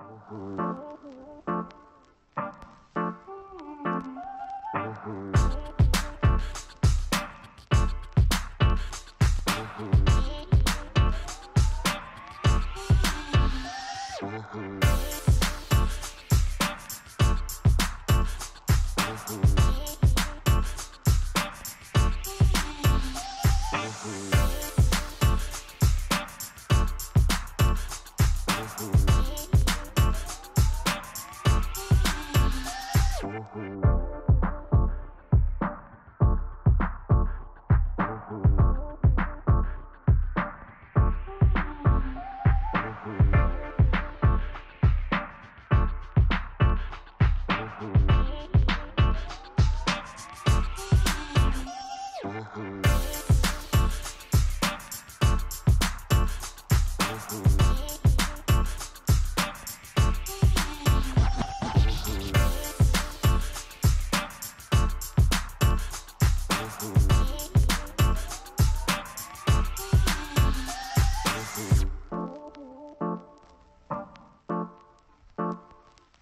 Mm-hmm. Ooh.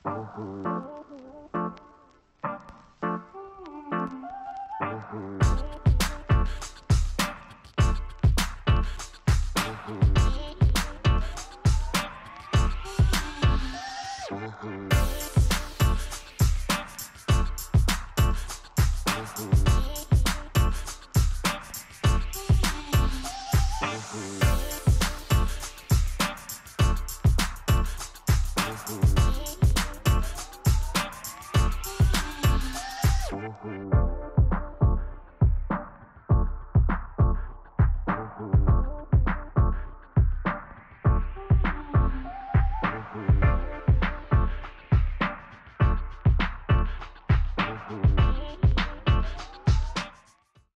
Ooh.